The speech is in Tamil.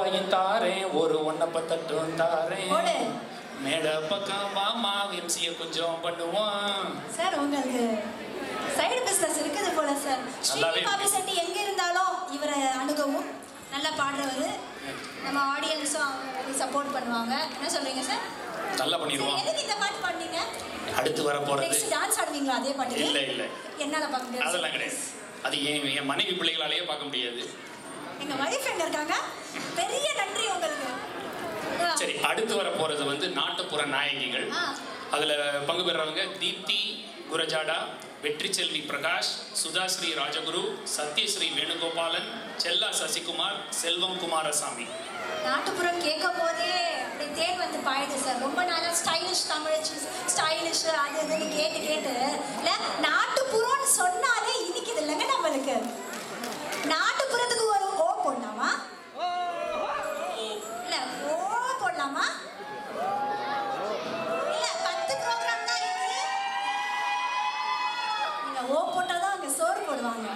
தாரேன் ஒரு ஒன்னப்பத்தட்டும் தாரேன் போடு. மேட பக்கம் வாமா எம்சிய கொஞ்சம் பண்ணுவோம். சார் உங்களுக்கு சைடு பிசினஸ் இருக்குது போல சார். ஸ்ரீ பாபி செட்டி எங்க இருந்தாலும் இவரை அணுகவும் நல்லா பாடுறவர். நம்ம ஆடியன்ஸும் சப்போர்ட் பண்ணுவாங்க. என்ன சொல்றீங்க சார்? நல்லா பண்ணிடுவோம். எதுக்கு இந்த பாட்டு பாடுனீங்க? அடுத்து வர போறது. நெக்ஸ்ட் டான்ஸ் ஆடுவீங்களா அதே பாட்டுக்கு? இல்ல இல்ல. என்னால பார்க்க முடியாது. அதெல்லாம் கிடையாது. அது என் என் மனைவி பிள்ளைகளாலேயே பார்க்க முடியாது. எங்க வைஃப் எங்க இருக்காங்க. பெரிய நன்றி உங்களுக்கு. சரி அடுத்து வர போறது வந்து நாட்டுப்புற நாயகிகள். அதுல பங்கு பெறவங்க தீப்தி குரஜாடா வெற்றி செல்வி பிரகாஷ் சுதாஸ்ரீ ராஜகுரு சத்யஸ்ரீ வேணுகோபாலன் செல்லா சசிகுமார் செல்வம் குமாரசாமி. நாட்டுப்புறம் கேட்கும் போதே அப்படியே தேன் வந்து பாயுது சார். ரொம்ப நாளா ஸ்டைலிஷ் தமிழ் ஸ்டைலிஷ் அது இதுன்னு கேட்டு கேட்டு. இல்ல ஓ போட்டால் தான் போட்டாதான் அங்க சோறு போடுவாங்க.